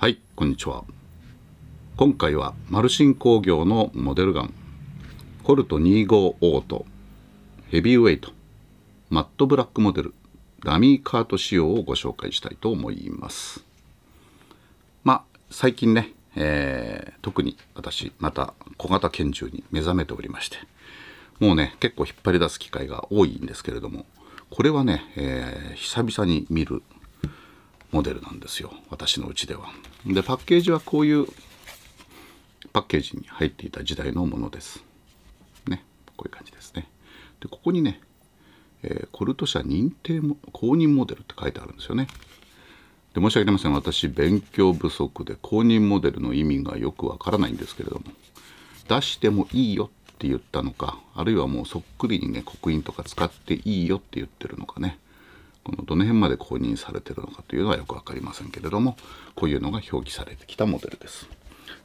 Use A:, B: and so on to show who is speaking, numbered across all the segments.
A: はいこんにちは。今回はマルシン工業のモデルガンコルト25オートヘビーウェイトマットブラックモデルダミーカート仕様をご紹介したいと思います。まあ最近ね、えー、特に私また小型拳銃に目覚めておりましてもうね結構引っ張り出す機会が多いんですけれどもこれはね、えー、久々に見るモデルなんですよ。私のうちでは。でパッケージはこういうパッケージに入っていた時代のものです。ね。こういう感じですね。でここにね、えー、コルト社認定も公認モデルって書いてあるんですよね。で申し訳ありません。私勉強不足で公認モデルの意味がよくわからないんですけれども。出してもいいよって言ったのかあるいはもうそっくりにね刻印とか使っていいよって言ってるのかね。このどの辺まで公認されてるのかというのはよく分かりませんけれどもこういうのが表記されてきたモデルです。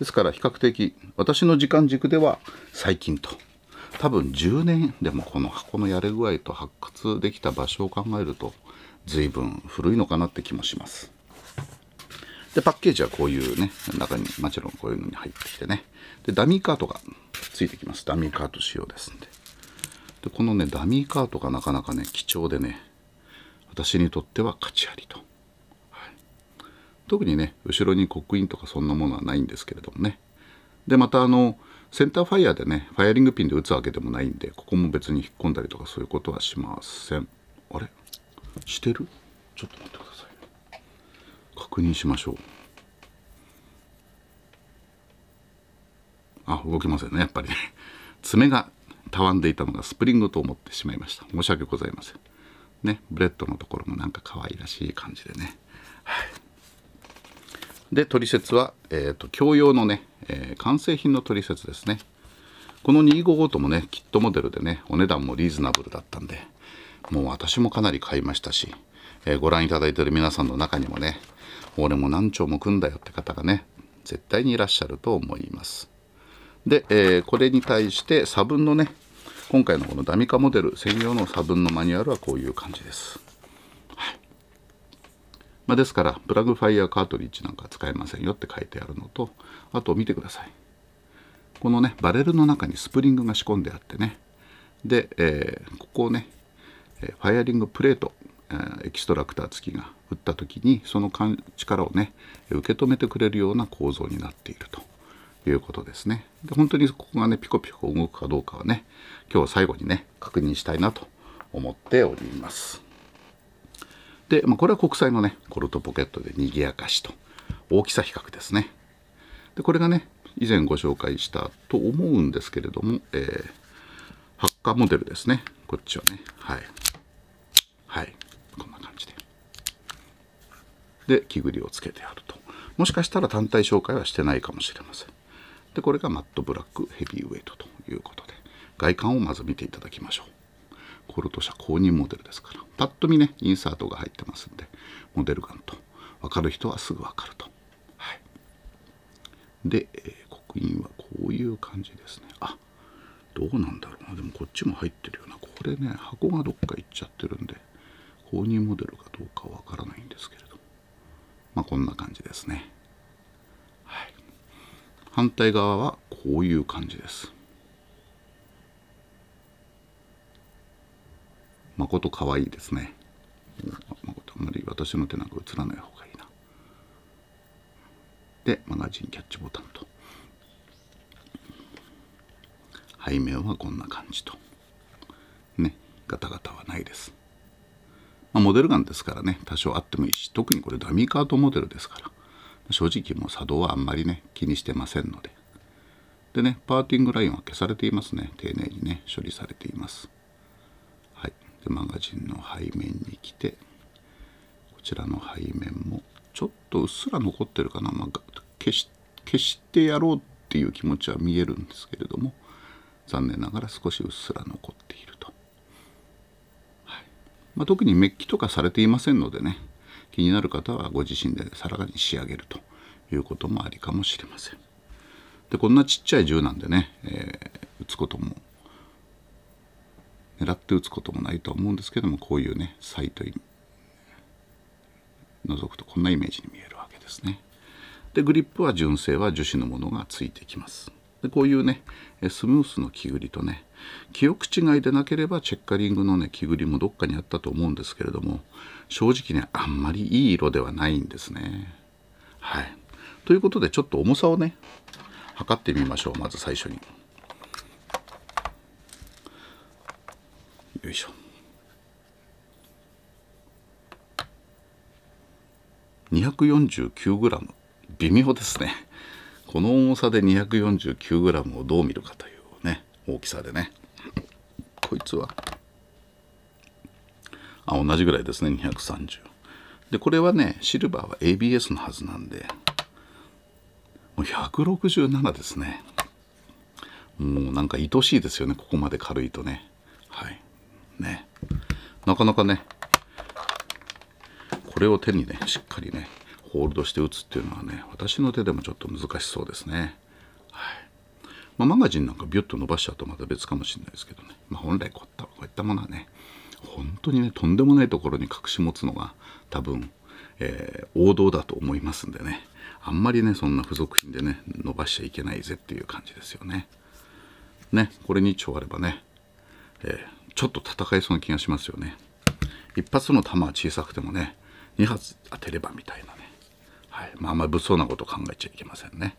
A: ですから比較的私の時間軸では最近と多分10年でもこの箱のやれ具合と発掘できた場所を考えると随分古いのかなって気もします。でパッケージはこういうね中にもちろんこういうのに入ってきてね。でダミーカートがついてきます。ダミーカート仕様ですんで。でこのねダミーカートがなかなかね貴重でね私にとっては価値ありと、はい、特にね後ろに刻印とかそんなものはないんですけれどもね。でまたあのセンターファイヤーでねファイアリングピンで打つわけでもないんでここも別に引っ込んだりとかそういうことはしません。あれ？してる？ちょっと待ってください。確認しましょう。あ動きませんねやっぱりね。爪がたわんでいたのがスプリングと思ってしまいました。申し訳ございません。ねブレッドのところもなんか可愛らしい感じでね、はい、で取説は、えーと、共用のね、えー、完成品の取説ですね。この255ともねキットモデルでねお値段もリーズナブルだったんでもう私もかなり買いましたし、えー、ご覧いただいている皆さんの中にもね俺も何丁も組んだよって方がね絶対にいらっしゃると思います。で、えー、これに対して差分のね今回のこのダミカモデル専用の差分のマニュアルはこういう感じです。はいまあ、ですからプラグファイヤーカートリッジなんか使えませんよって書いてあるのとあと見てください。このねバレルの中にスプリングが仕込んであってねで、えー、ここをねファイアリングプレートエキストラクター付きが打った時にその力をね受け止めてくれるような構造になっているということですね。で本当にここがねピコピコ動くかどうかはね今日最後にね確認したいなと思っております。で、まあ、これは国際のねコルトポケットで賑やかしと大きさ比較ですね。でこれがね以前ご紹介したと思うんですけれども、えー、発火モデルですね。こっちはね。はい。はい。こんな感じで。で木ぐりをつけてあると。もしかしたら単体紹介はしてないかもしれません。でこれがマットブラックヘビーウェイトということで外観をまず見ていただきましょう。コルト社公認モデルですから。パッと見ねインサートが入ってますんでモデルガンと。分かる人はすぐ分かると、はい、で、えー、刻印はこういう感じですね。あどうなんだろうな。でもこっちも入ってるような。これね箱がどっか行っちゃってるんで公認モデルかどうかわからないんですけれどまあこんな感じですね。反対側はこういう感じです。誠可愛いですね。誠あんまり私の手なんか映らない方がいいな。でマガジンキャッチボタンと。背面はこんな感じと。ねガタガタはないです、まあ、モデルガンですからね多少あってもいいし特にこれダミーカートモデルですから。正直もう作動はあんまりね気にしてませんので。でねパーティングラインは消されていますね。丁寧にね処理されています。はい。でマガジンの背面に来てこちらの背面もちょっとうっすら残ってるかな、まあ、消し消してやろうっていう気持ちは見えるんですけれども残念ながら少しうっすら残っていると、はい。まあ、特にメッキとかされていませんのでね気になる方はご自身でさらに仕上げるということもありかもしれませんでこんなちっちゃい銃なんでね、えー、撃つことも狙って撃つこともないと思うんですけどもこういうねサイトに覗くとこんなイメージに見えるわけですね。でグリップは純正は樹脂のものがついてきますでこういうねスムースの木ぐりとね記憶違いでなければチェッカリングのね木ぐりもどっかにあったと思うんですけれども正直ねあんまりいい色ではないんですね。はい。ということでちょっと重さをね測ってみましょうまず最初に。よいしょ。249g 微妙ですね。この重さで 249g をどう見るかというね大きさでね。こいつはあ同じぐらいですね230でこれはねシルバーは ABS のはずなんでもう167ですね。もうなんか愛しいですよねここまで軽いとね。はい。ね。なかなかねこれを手にねしっかりねホールドして打つっていうのはね私の手でもちょっと難しそうですね。はいまあ、マガジンなんかビュッと伸ばしちゃうとまた別かもしれないですけどね、まあ、本来こういったこういったものはね本当にねとんでもないところに隠し持つのが多分、えー、王道だと思いますんでねあんまりねそんな付属品でね伸ばしちゃいけないぜっていう感じですよね。ねこれ2丁あればね、えー、ちょっと戦いそうな気がしますよね。一発の弾は小さくてもね2発当てればみたいな、はいまあ、あんまり物騒なこと考えちゃいけませんね。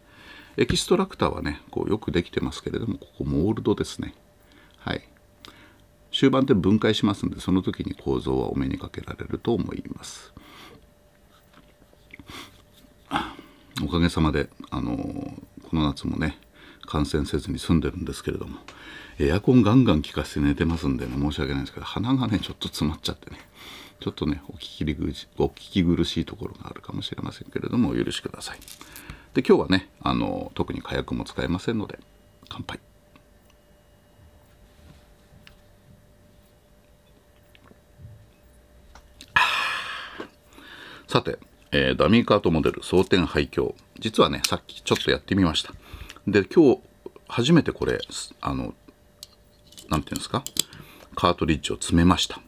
A: エキストラクターはねこうよくできてますけれどもここモールドですね。はい終盤で分解しますんでその時に構造はお目にかけられると思います。おかげさまで、あのこの夏もね感染せずに済んでるんですけれどもエアコンガンガン効かせて寝てますんでね申し訳ないんですけど鼻がねちょっと詰まっちゃってねちょっとねお聞き苦しお聞き苦しいところがあるかもしれませんけれどもお許しください。で今日はねあの特に火薬も使えませんので乾杯。さて、えー、ダミーカートモデル装填廃墟実はねさっきちょっとやってみました。で今日初めてこれあの何ていうんですか？カートリッジを詰めました。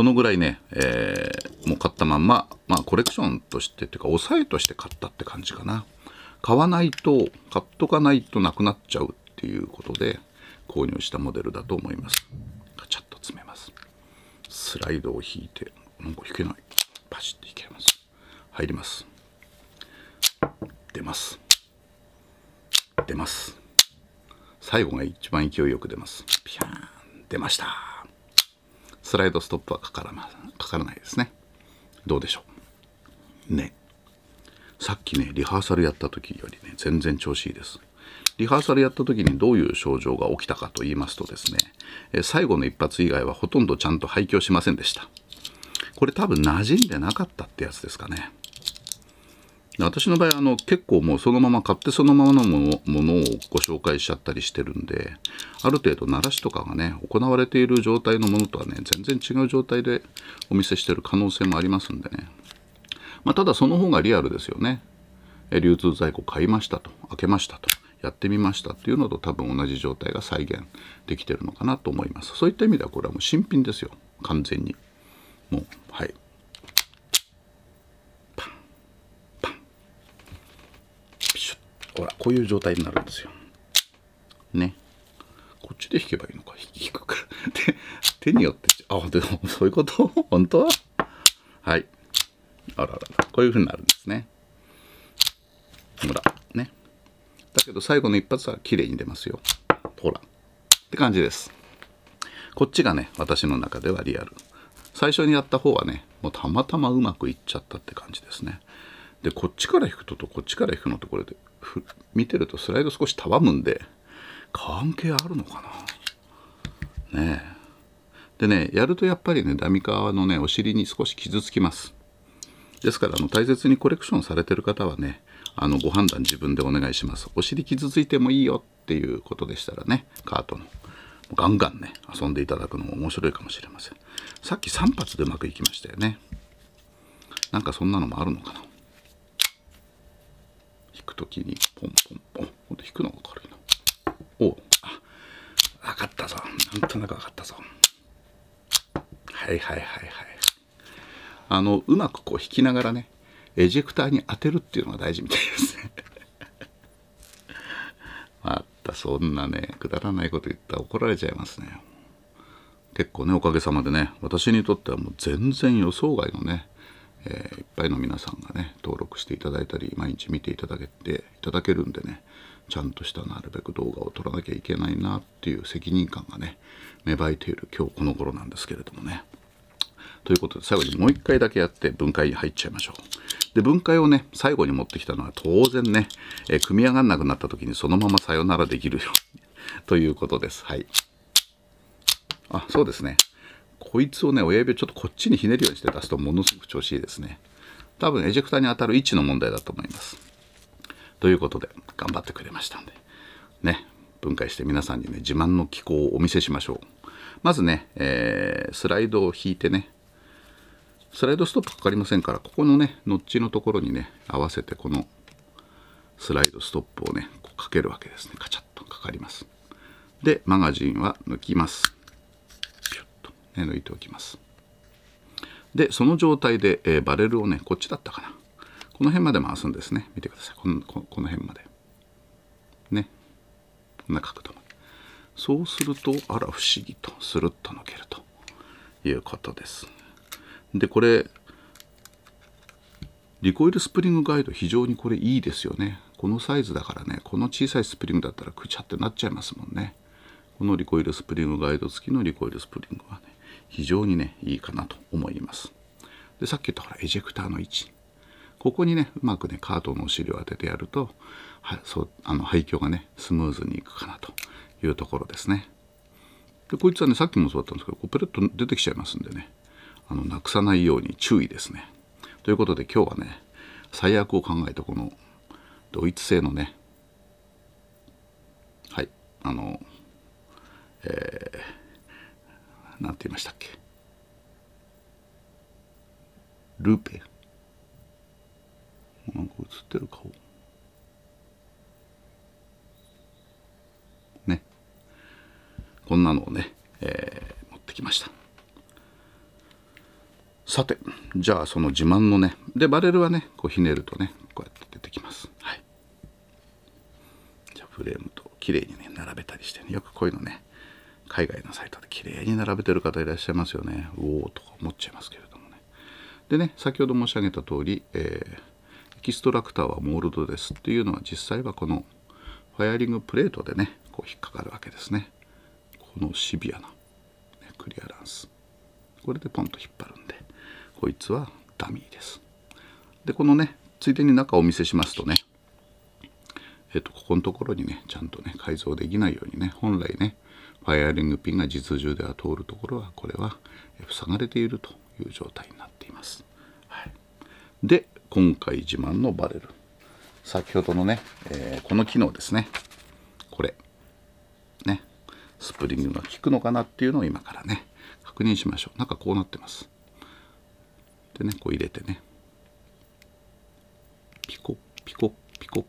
A: そのぐらいね、えー、もう買ったまんま、まあコレクションとしてっていうか、抑えとして買ったって感じかな。買わないと、買っとかないとなくなっちゃうっていうことで、購入したモデルだと思います。ガチャッと詰めます。スライドを引いて、なんか引けない。パシッと引けます。入ります。出ます。出ます。最後が一番勢いよく出ます。ピャーン出ました。スライドストップはかから,、ま、かからないですね。どうでしょう？ね。さっきねリハーサルやった時よりね全然調子いいです。リハーサルやった時にどういう症状が起きたかと言いますとですねえ最後の一発以外はほとんどちゃんと廃墟しませんでした。これ多分馴染んでなかったってやつですかね。私の場合あの結構もうそのまま買ってそのままのものをご紹介しちゃったりしてるんである程度鳴らしとかがね行われている状態のものとはね全然違う状態でお見せしてる可能性もありますんでね、まあ、ただその方がリアルですよね。流通在庫買いましたと開けましたとやってみましたっていうのと多分同じ状態が再現できてるのかなと思います。そういった意味ではこれはもう新品ですよ。完全に。もうはい。ほらこういう状態になるんですよ。ね。こっちで弾けばいいのか。弾くか 手によってあでもそういうこと？本当？ははい。あららら。こういうふうになるんですね。ほら。ね。だけど最後の一発は綺麗に出ますよ。ほら。って感じです。こっちがね私の中ではリアル。最初にやった方はねもうたまたまうまくいっちゃったって感じですね。でこっちから弾くととこっちから弾くのところで見てるとスライド少したわむんで関係あるのかな？ねえ。でねやるとやっぱりねダミカワのねお尻に少し傷つきます。ですからあの大切にコレクションされてる方はねあのご判断自分でお願いします。お尻傷ついてもいいよっていうことでしたらねカートのガンガンね遊んでいただくのも面白いかもしれません。さっき3発でうまくいきましたよね。なんかそんなのもあるのかな？く時にポンポンポン。ほんと引くのが軽いな。おあ分かったぞ。なんとなく分かったぞ。はいはいはいはい。あのうまくこう引きながらねエジェクターに当てるっていうのが大事みたいですね。またそんなねくだらないこと言ったら怒られちゃいますね。結構ねおかげさまでね私にとってはもう全然予想外のね、えー、いっぱいの皆さんがね登録していただいたり毎日見ていただけていただけるんでねちゃんとしたなるべく動画を撮らなきゃいけないなっていう責任感がね芽生えている今日この頃なんですけれどもね。ということで最後にもう一回だけやって分解に入っちゃいましょう。で分解をね最後に持ってきたのは当然ね、えー、組み上がんなくなった時にそのままさよならできるよということです。はい。あそうですね。こいつをね親指をちょっとこっちにひねるようにして出すとものすごく調子いいですね。多分エジェクターに当たる位置の問題だと思います。ということで頑張ってくれましたんで。ね分解して皆さんにね自慢の機構をお見せしましょう。まずね、えー、スライドを引いてね。スライドストップかかりませんからここのねノッチのところにね合わせてこのスライドストップをねこうかけるわけですね。カチャッとかかります。でマガジンは抜きます、抜いておきます。でその状態で、えー、バレルをねこっちだったかな。この辺まで回すんですね。見てください。このこの辺まで。ね。こんな角度。そうするとあら不思議とスルッと抜けるということです。でこれリコイルスプリングガイド非常にこれいいですよね。このサイズだからねこの小さいスプリングだったらくちゃってなっちゃいますもんね。このリコイルスプリングガイド付きのリコイルスプリングはね。非常にねいいかなと思います。でさっき言ったほらエジェクターの位置。ここにねうまくねカートのお尻を当ててやるとはそうあの廃墟がねスムーズにいくかなというところですね。でこいつはねさっきもそうだったんですけどこうペレッと出てきちゃいますんでね。あのなくさないように注意ですね。ということで今日はね最悪を考えたこのドイツ製のねはいあのえー、なんて言いましたっけ？ルーペ。なんか映ってる顔。ね。こんなのをね、えー、持ってきました。さてじゃあその自慢のねでバレルはねこうひねるとねこうやって出てきます。はい。じゃあフレームと綺麗にね並べたりしてねよくこういうのね海外のサイトで綺麗に並べてる方いらっしゃいますよね。おおとか思っちゃいますけれどもね。でね先ほど申し上げた通り、えー、エキストラクターはモールドですっていうのは実際はこのファイアリングプレートでねこう引っかかるわけですね。このシビアな、ね、クリアランス。これでポンと引っ張るんでこいつはダミーです。でこのねついでに中をお見せしますとねえっとここのところにねちゃんとね改造できないようにね本来ねファイアリングピンが実銃では通るところはこれは塞がれているという状態になっています、はい、で今回自慢のバレル。先ほどのね、えー、この機能ですね。これ。ね。スプリングが効くのかなっていうのを今からね確認しましょう。中こうなってます。でねこう入れてね。ピコピコピコ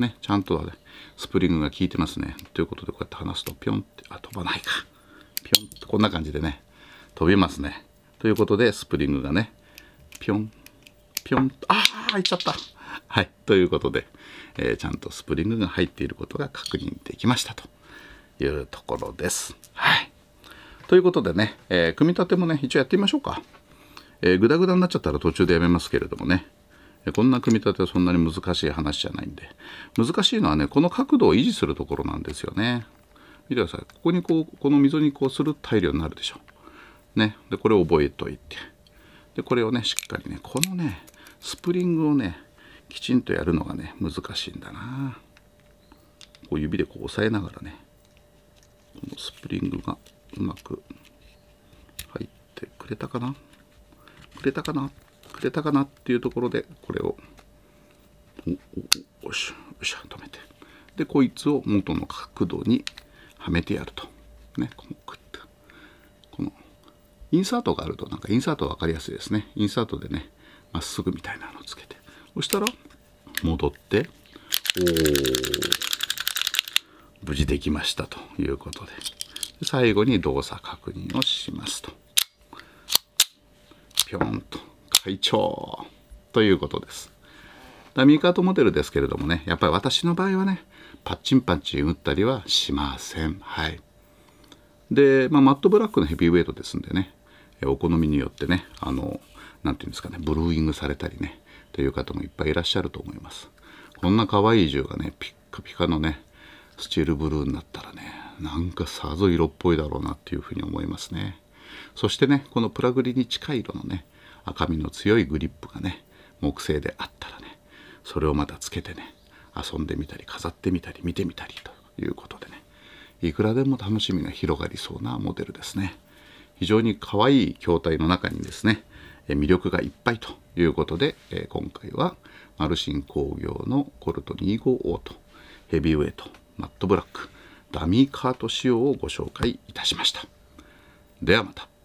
A: ねちゃんと、ね、スプリングが効いてますねということでこうやって離すとピョンってあ飛ばないかピョンってこんな感じでね飛びますねということでスプリングがねピョンぴょんと、ああ、いっちゃった。はい。ということで、えー、ちゃんとスプリングが入っていることが確認できましたというところです。はい。ということでね、えー、組み立てもね、一応やってみましょうか。えー、グダグダになっちゃったら途中でやめますけれどもね、こんな組み立てはそんなに難しい話じゃないんで、難しいのはね、この角度を維持するところなんですよね。見てください。ここにこう、この溝にこうする大量になるでしょ。ね。で、これを覚えといて。で、これをね、しっかりね、このね、スプリングをねきちんとやるのがね難しいんだなこう指でこう押さえながらねこのスプリングがうまく入ってくれたかな？くれたかな？くれたかなっていうところでこれをおおよしよし止めて。でこいつを元の角度にはめてやると。ねこのくってこのインサートがあるとなんかインサート分かりやすいですね。インサートでねまっすぐみたいなのをつけて。そしたら戻ってお無事できましたということで最後に動作確認をしますと。ぴょんと。会長ということです。ダミーカートモデルですけれどもねやっぱり私の場合はねパッチンパッチン打ったりはしません。はい。で、まあ、マットブラックのヘビーウェイトですんでねお好みによってねあの何て言うんですかねブルーイングされたりねという方もいっぱいいらっしゃると思います。こんな可愛い銃がねピッカピカのねスチールブルーになったらねなんかさぞ色っぽいだろうなっていうふうに思いますね。そしてねこのプラグリに近い色のね赤みの強いグリップがね木製であったらねそれをまたつけてね遊んでみたり飾ってみたり見てみたりということでねいくらでも楽しみが広がりそうなモデルですね。非常に可愛い筐体の中にですね魅力がいっぱいということで今回はマルシン工業のコルト25オートヘビーウェイトマットブラックダミーカート仕様をご紹介いたしました。ではまた。